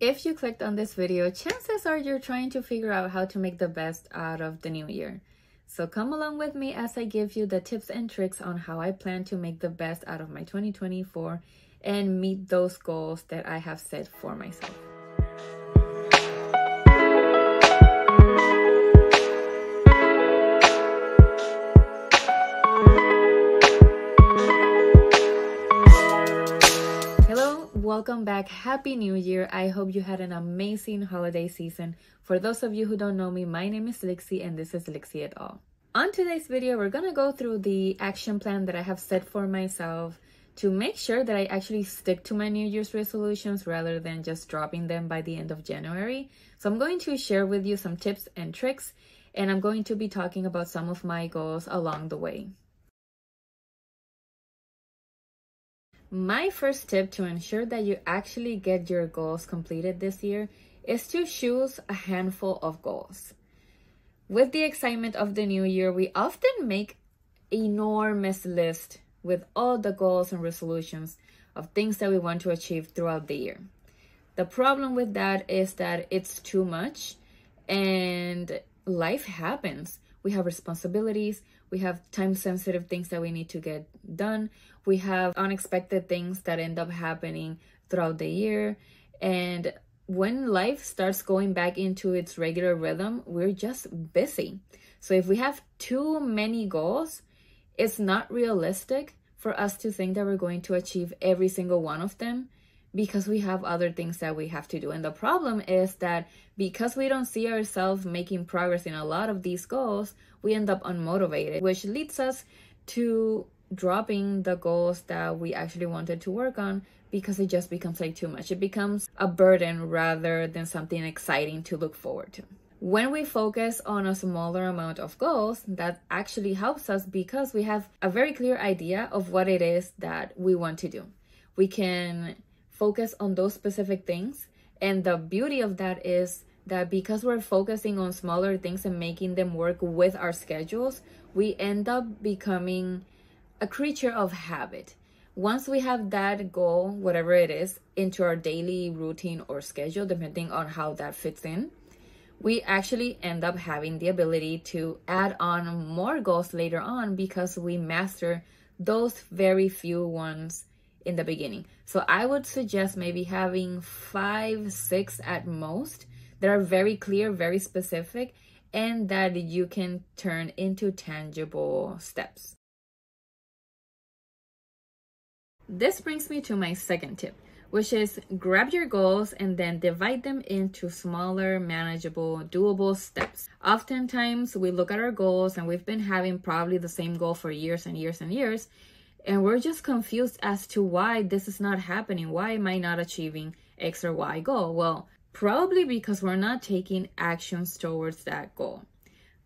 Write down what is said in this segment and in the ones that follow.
If you clicked on this video, chances are you're trying to figure out how to make the best out of the new year. So come along with me as I give you the tips and tricks on how I plan to make the best out of my 2024 and meet those goals that I have set for myself. Welcome back. Happy New Year. I hope you had an amazing holiday season. For those of you who don't know me, my name is Lixcy and this is Lixcy et al. On today's video, we're gonna go through the action plan that I have set for myself to make sure that I actually stick to my New Year's resolutions rather than just dropping them by the end of January. So I'm going to share with you some tips and tricks and I'm going to be talking about some of my goals along the way. My first tip to ensure that you actually get your goals completed this year is to choose a handful of goals. With the excitement of the new year, we often make enormous list with all the goals and resolutions of things that we want to achieve throughout the year. The problem with that is that it's too much and life happens. We have responsibilities, we have time sensitive things that we need to get done, we have unexpected things that end up happening throughout the year. And when life starts going back into its regular rhythm, we're just busy. So if we have too many goals, it's not realistic for us to think that we're going to achieve every single one of them because we have other things that we have to do. And the problem is that because we don't see ourselves making progress in a lot of these goals, we end up unmotivated, which leads us to dropping the goals that we actually wanted to work on because it just becomes like too much. It becomes a burden rather than something exciting to look forward to. When we focus on a smaller amount of goals, that actually helps us because we have a very clear idea of what it is that we want to do. We can focus on those specific things. And the beauty of that is that because we're focusing on smaller things and making them work with our schedules, we end up becoming a creature of habit. Once we have that goal, whatever it is, into our daily routine or schedule, depending on how that fits in, we actually end up having the ability to add on more goals later on because we master those very few ones in the beginning. So I would suggest maybe having five, six at most that are very clear, very specific, and that you can turn into tangible steps. This brings me to my second tip, which is grab your goals and then divide them into smaller, manageable, doable steps. Oftentimes, we look at our goals and we've been having probably the same goal for years and years and years, and we're just confused as to why this is not happening. Why am I not achieving X or Y goal? Well, probably because we're not taking actions towards that goal.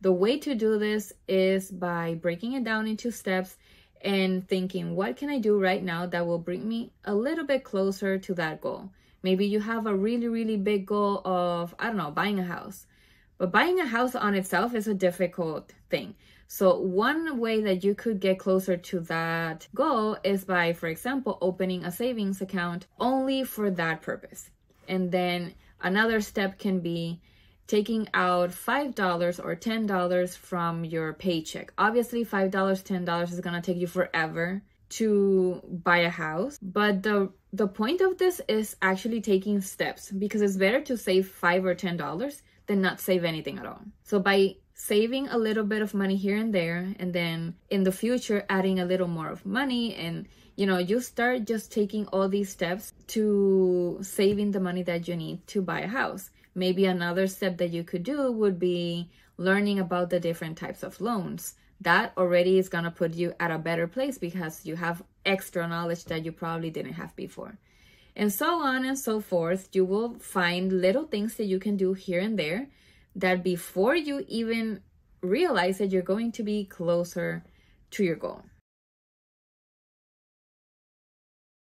The way to do this is by breaking it down into steps and thinking, what can I do right now that will bring me a little bit closer to that goal? Maybe you have a really, really big goal of, I don't know, buying a house. But buying a house on itself is a difficult thing. So, one way that you could get closer to that goal is by, for example, opening a savings account only for that purpose. And then another step can be taking out $5 or $10 from your paycheck. Obviously, $5, $10 is going to take you forever to buy a house, but the the point of this is actually taking steps because it's better to save 5 or $10 than not save anything at all. So by saving a little bit of money here and there and then in the future adding a little more of money and you know you start just taking all these steps to saving the money that you need to buy a house Maybe another step that you could do would be learning about the different types of loans. That already is going to put you at a better place because you have extra knowledge that you probably didn't have before. And so on and so forth. You will find little things that you can do here and there that before you even realize that you're going to be closer to your goal.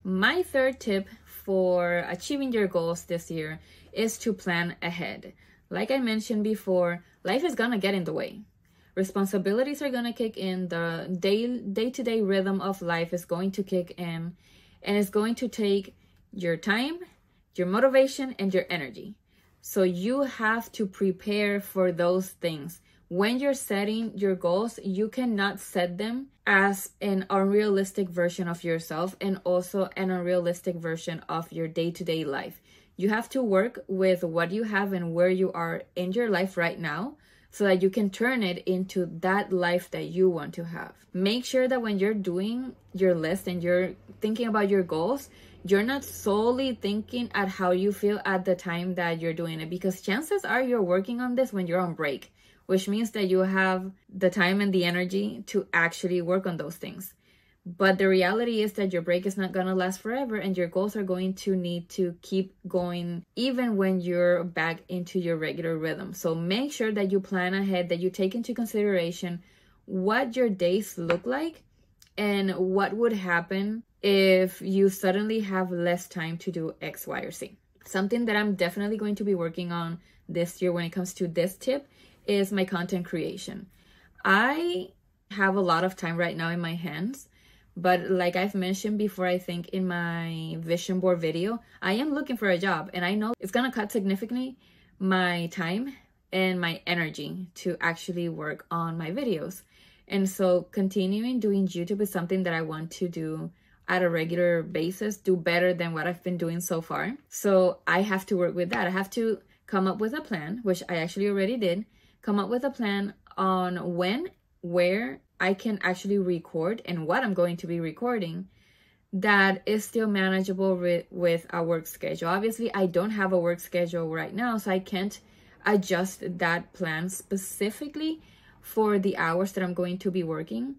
My third tip for achieving your goals this year is to plan ahead. Like I mentioned before, life is gonna get in the way. Responsibilities are gonna kick in, the day day to day rhythm of life is going to kick in, and it's going to take your time your motivation, and your energy. So you have to prepare for those things. When you're setting your goals, you cannot set them as an unrealistic version of yourself and also an unrealistic version of your day to day life. You have to work with what you have and where you are in your life right now so that you can turn it into that life that you want to have. Make sure that when you're doing your list and you're thinking about your goals, you're not solely thinking at how you feel at the time that you're doing it because chances are you're working on this when you're on break, which means that you have the time and the energy to actually work on those things. But the reality is that your break is not going to last forever and your goals are going to need to keep going even when you're back into your regular rhythm. So make sure that you plan ahead, that you take into consideration what your days look like and what would happen if you suddenly have less time to do X, Y, or Z. Something that I'm definitely going to be working on this year when it comes to this tip is my content creation. I have a lot of time right now in my hands but like I've mentioned before, I think in my vision board video, I am looking for a job and I know it's gonna cut significantly my time and my energy to actually work on my videos. And so continuing doing YouTube is something that I want to do at a regular basis, do better than what I've been doing so far. So I have to work with that. I have to come up with a plan, which I actually already did, come up with a plan on when, where, I can actually record and what I'm going to be recording that is still manageable with, with a work schedule. Obviously, I don't have a work schedule right now, so I can't adjust that plan specifically for the hours that I'm going to be working.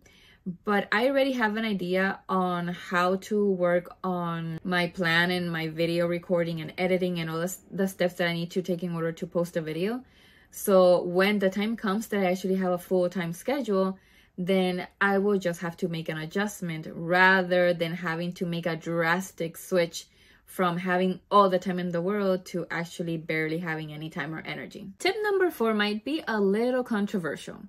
But I already have an idea on how to work on my plan and my video recording and editing and all the, the steps that I need to take in order to post a video. So when the time comes that I actually have a full-time schedule, then I will just have to make an adjustment rather than having to make a drastic switch from having all the time in the world to actually barely having any time or energy. Tip number four might be a little controversial.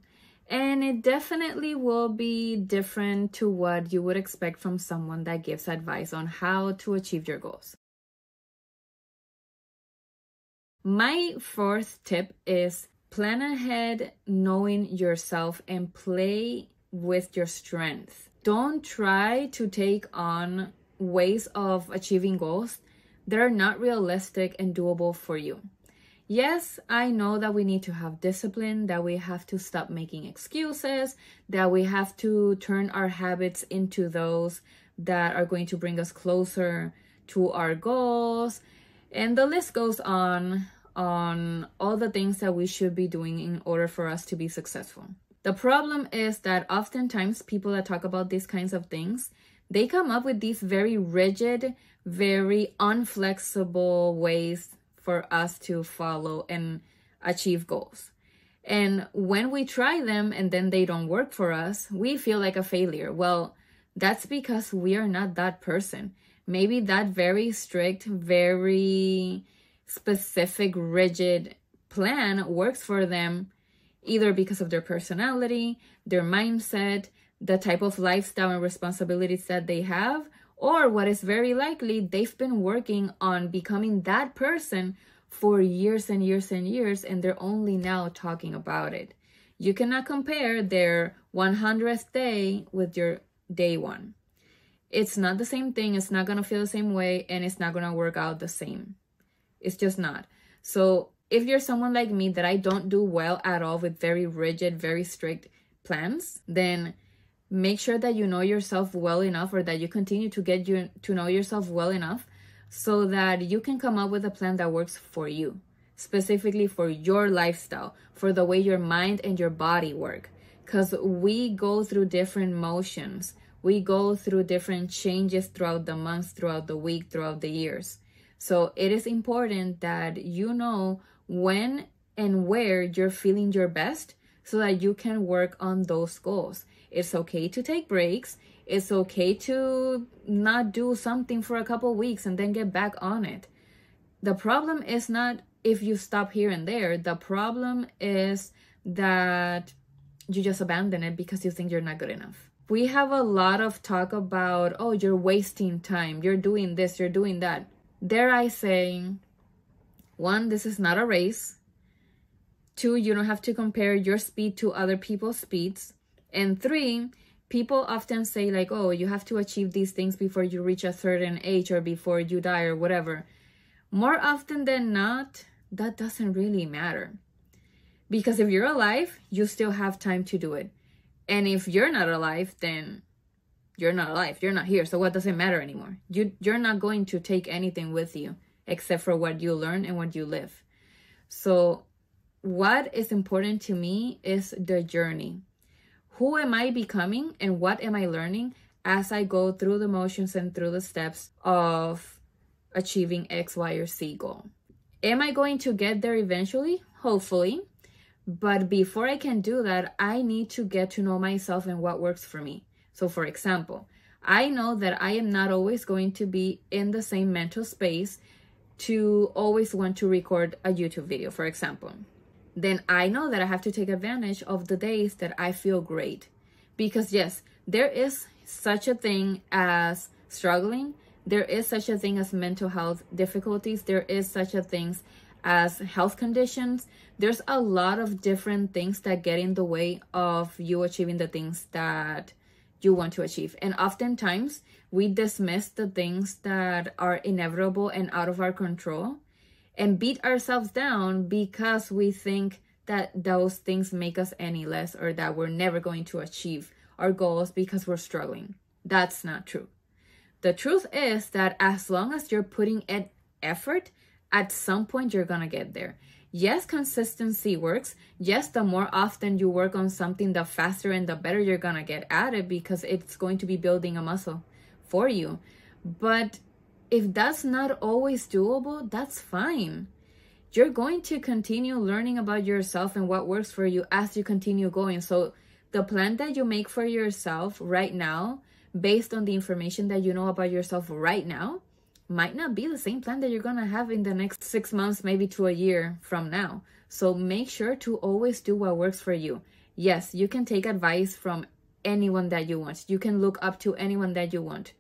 And it definitely will be different to what you would expect from someone that gives advice on how to achieve your goals. My fourth tip is Plan ahead knowing yourself and play with your strength. Don't try to take on ways of achieving goals that are not realistic and doable for you. Yes, I know that we need to have discipline, that we have to stop making excuses, that we have to turn our habits into those that are going to bring us closer to our goals. And the list goes on on all the things that we should be doing in order for us to be successful. The problem is that oftentimes people that talk about these kinds of things, they come up with these very rigid, very unflexible ways for us to follow and achieve goals. And when we try them and then they don't work for us, we feel like a failure. Well, that's because we are not that person. Maybe that very strict, very specific, rigid plan works for them either because of their personality, their mindset, the type of lifestyle and responsibilities that they have, or what is very likely, they've been working on becoming that person for years and years and years, and they're only now talking about it. You cannot compare their 100th day with your day one. It's not the same thing, it's not gonna feel the same way, and it's not gonna work out the same. It's just not. So if you're someone like me that I don't do well at all with very rigid, very strict plans, then make sure that you know yourself well enough or that you continue to get you to know yourself well enough so that you can come up with a plan that works for you, specifically for your lifestyle, for the way your mind and your body work. Because we go through different motions. We go through different changes throughout the months, throughout the week, throughout the years. So it is important that you know when and where you're feeling your best so that you can work on those goals. It's okay to take breaks. It's okay to not do something for a couple weeks and then get back on it. The problem is not if you stop here and there. The problem is that you just abandon it because you think you're not good enough. We have a lot of talk about, oh, you're wasting time. You're doing this, you're doing that Dare I say, one, this is not a race. Two, you don't have to compare your speed to other people's speeds. And three, people often say, like, oh, you have to achieve these things before you reach a certain age or before you die or whatever. More often than not, that doesn't really matter. Because if you're alive, you still have time to do it. And if you're not alive, then you're not alive. You're not here. So what does it matter anymore? You you're not going to take anything with you except for what you learn and what you live. So what is important to me is the journey. Who am I becoming and what am I learning as I go through the motions and through the steps of achieving X, Y, or Z goal? Am I going to get there eventually? Hopefully. But before I can do that, I need to get to know myself and what works for me. So, for example, I know that I am not always going to be in the same mental space to always want to record a YouTube video, for example. Then I know that I have to take advantage of the days that I feel great. Because, yes, there is such a thing as struggling, there is such a thing as mental health difficulties, there is such a thing as health conditions. There's a lot of different things that get in the way of you achieving the things that you want to achieve. And oftentimes we dismiss the things that are inevitable and out of our control and beat ourselves down because we think that those things make us any less or that we're never going to achieve our goals because we're struggling. That's not true. The truth is that as long as you're putting in effort, at some point you're gonna get there. Yes, consistency works. Yes, the more often you work on something, the faster and the better you're gonna get at it because it's going to be building a muscle for you. But if that's not always doable, that's fine. You're going to continue learning about yourself and what works for you as you continue going. So, the plan that you make for yourself right now, based on the information that you know about yourself right now, might not be the same plan that you're going to have in the next six months, maybe to a year from now. So make sure to always do what works for you. Yes, you can take advice from anyone that you want, you can look up to anyone that you want,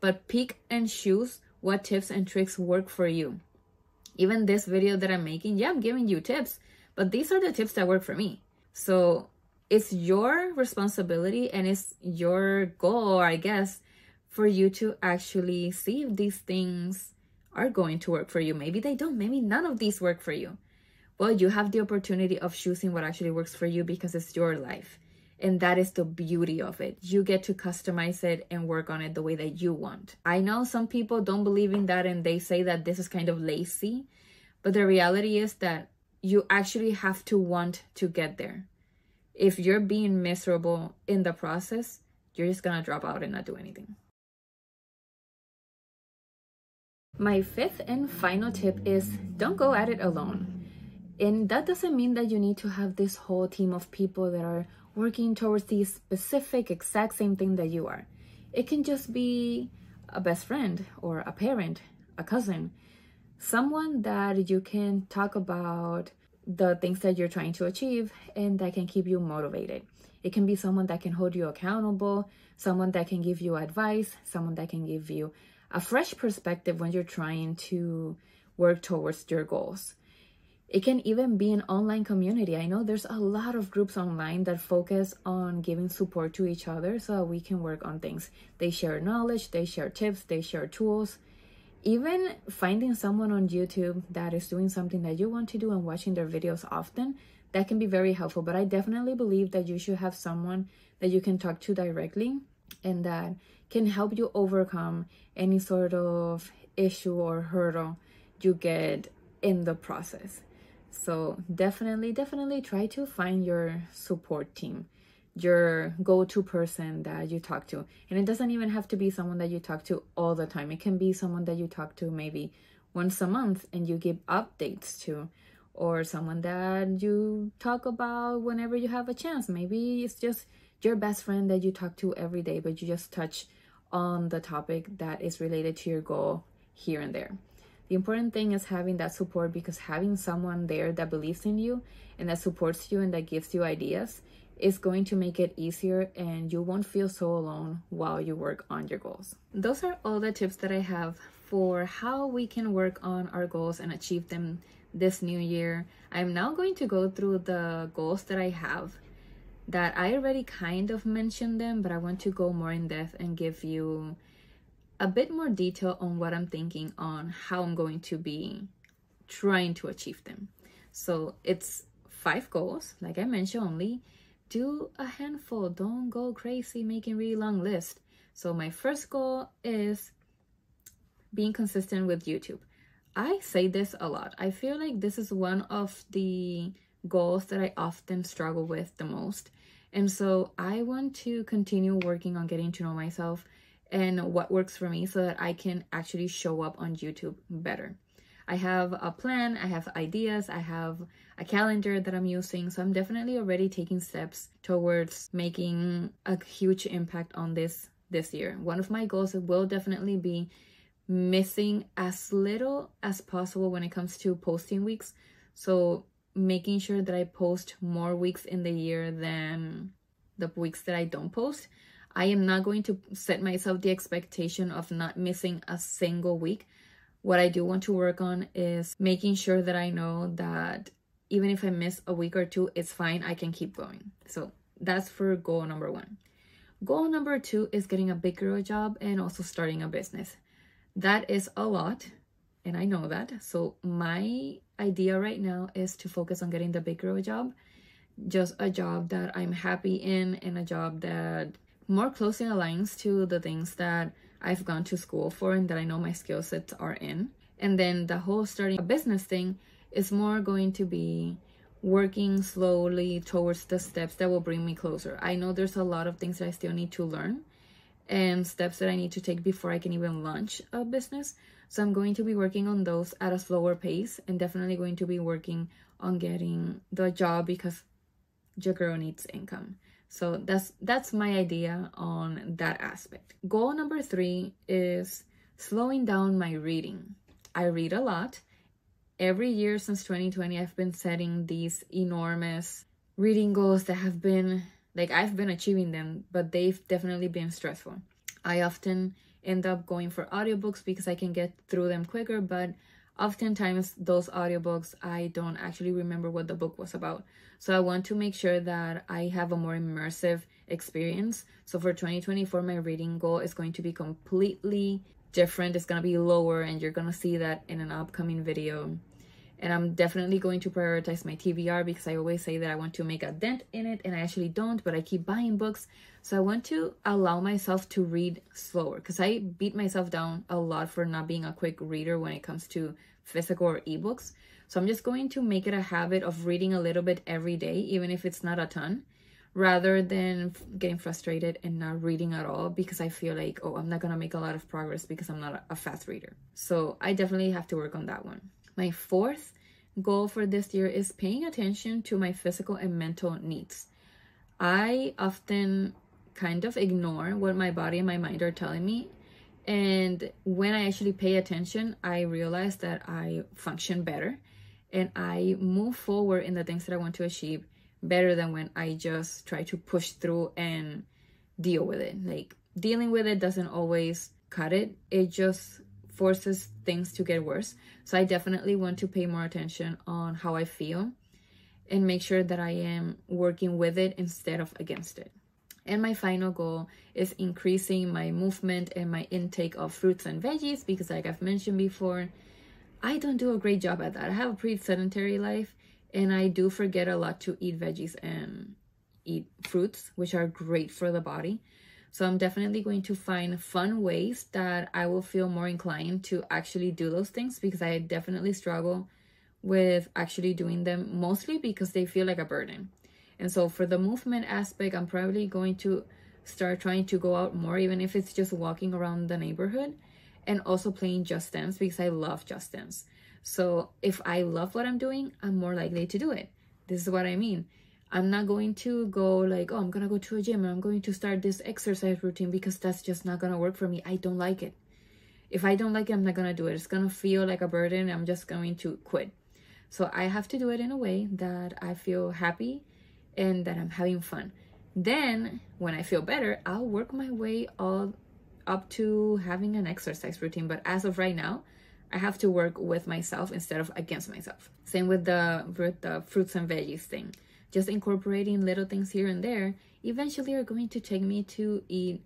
but pick and choose what tips and tricks work for you. Even this video that I'm making, yeah, I'm giving you tips, but these are the tips that work for me. So it's your responsibility and it's your goal, I guess, for you to actually see if these things are going to work for you. Maybe they don't. Maybe none of these work for you. Well, you have the opportunity of choosing what actually works for you because it's your life. And that is the beauty of it. You get to customize it and work on it the way that you want. I know some people don't believe in that and they say that this is kind of lazy. But the reality is that you actually have to want to get there. If you're being miserable in the process, you're just gonna drop out and not do anything. My fifth and final tip is don't go at it alone. And that doesn't mean that you need to have this whole team of people that are working towards the specific exact same thing that you are. It can just be a best friend or a parent, a cousin, someone that you can talk about the things that you're trying to achieve and that can keep you motivated. It can be someone that can hold you accountable, someone that can give you advice, someone that can give you a fresh perspective when you're trying to work towards your goals. It can even be an online community. I know there's a lot of groups online that focus on giving support to each other so we can work on things. They share knowledge, they share tips, they share tools. Even finding someone on YouTube that is doing something that you want to do and watching their videos often, that can be very helpful. But I definitely believe that you should have someone that you can talk to directly and that can help you overcome any sort of issue or hurdle you get in the process. So definitely, definitely try to find your support team, your go-to person that you talk to. And it doesn't even have to be someone that you talk to all the time. It can be someone that you talk to maybe once a month and you give updates to or someone that you talk about whenever you have a chance. Maybe it's just your best friend that you talk to every day, but you just touch on the topic that is related to your goal here and there. The important thing is having that support because having someone there that believes in you and that supports you and that gives you ideas is going to make it easier and you won't feel so alone while you work on your goals. Those are all the tips that I have for how we can work on our goals and achieve them this new year. I'm now going to go through the goals that I have that I already kind of mentioned them, but I want to go more in depth and give you a bit more detail on what I'm thinking on how I'm going to be trying to achieve them. So it's five goals, like I mentioned, only do a handful. Don't go crazy making really long list. So my first goal is being consistent with YouTube. I say this a lot. I feel like this is one of the goals that I often struggle with the most. And so I want to continue working on getting to know myself and what works for me so that I can actually show up on YouTube better. I have a plan, I have ideas, I have a calendar that I'm using. So I'm definitely already taking steps towards making a huge impact on this this year. One of my goals will definitely be missing as little as possible when it comes to posting weeks. So making sure that I post more weeks in the year than the weeks that I don't post. I am not going to set myself the expectation of not missing a single week. What I do want to work on is making sure that I know that even if I miss a week or two, it's fine. I can keep going. So that's for goal number one. Goal number two is getting a big girl job and also starting a business. That is a lot, and I know that. So my idea right now is to focus on getting the big girl job, just a job that I'm happy in and a job that more closely aligns to the things that I've gone to school for and that I know my skill sets are in. And then the whole starting a business thing is more going to be working slowly towards the steps that will bring me closer. I know there's a lot of things that I still need to learn and steps that I need to take before I can even launch a business. So I'm going to be working on those at a slower pace and definitely going to be working on getting the job because your girl needs income. So that's that's my idea on that aspect. Goal number 3 is slowing down my reading. I read a lot. Every year since 2020 I've been setting these enormous reading goals that have been like I've been achieving them, but they've definitely been stressful. I often end up going for audiobooks because I can get through them quicker, but oftentimes those audiobooks I don't actually remember what the book was about. So I want to make sure that I have a more immersive experience. So for 2024 my reading goal is going to be completely different. It's going to be lower and you're going to see that in an upcoming video and I'm definitely going to prioritize my TBR because I always say that I want to make a dent in it and I actually don't, but I keep buying books. So I want to allow myself to read slower because I beat myself down a lot for not being a quick reader when it comes to physical or ebooks. So I'm just going to make it a habit of reading a little bit every day, even if it's not a ton, rather than getting frustrated and not reading at all because I feel like, oh, I'm not going to make a lot of progress because I'm not a fast reader. So I definitely have to work on that one. My fourth goal for this year is paying attention to my physical and mental needs. I often kind of ignore what my body and my mind are telling me. And when I actually pay attention, I realize that I function better and I move forward in the things that I want to achieve better than when I just try to push through and deal with it. Like dealing with it doesn't always cut it. It just forces things to get worse. So I definitely want to pay more attention on how I feel and make sure that I am working with it instead of against it. And my final goal is increasing my movement and my intake of fruits and veggies because, like I've mentioned before, I don't do a great job at that. I have a pretty sedentary life and I do forget a lot to eat veggies and eat fruits, which are great for the body. So I'm definitely going to find fun ways that I will feel more inclined to actually do those things because I definitely struggle with actually doing them mostly because they feel like a burden. And so for the movement aspect, I'm probably going to start trying to go out more, even if it's just walking around the neighborhood and also playing Just Dance because I love Just Dance. So if I love what I'm doing, I'm more likely to do it. This is what I mean. I'm not going to go like, oh, I'm going to go to a gym and I'm going to start this exercise routine because that's just not going to work for me. I don't like it. If I don't like it, I'm not going to do it. It's going to feel like a burden. I'm just going to quit. So I have to do it in a way that I feel happy and that I'm having fun. Then, when I feel better, I'll work my way all up to having an exercise routine. But as of right now, I have to work with myself instead of against myself. Same with the with the fruits and veggies thing. Just incorporating little things here and there eventually are going to take me to eat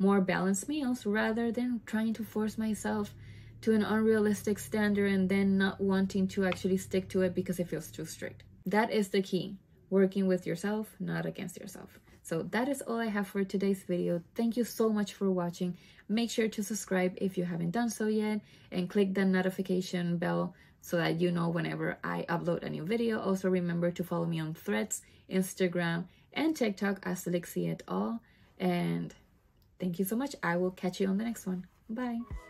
more balanced meals rather than trying to force myself to an unrealistic standard and then not wanting to actually stick to it because it feels too strict. That is the key. Working with yourself, not against yourself. So that is all I have for today's video. Thank you so much for watching. Make sure to subscribe if you haven't done so yet and click the notification bell so that you know whenever I upload a new video. Also remember to follow me on Threads, Instagram, and TikTok as Lixcy et al. And thank you so much. I will catch you on the next one. Bye.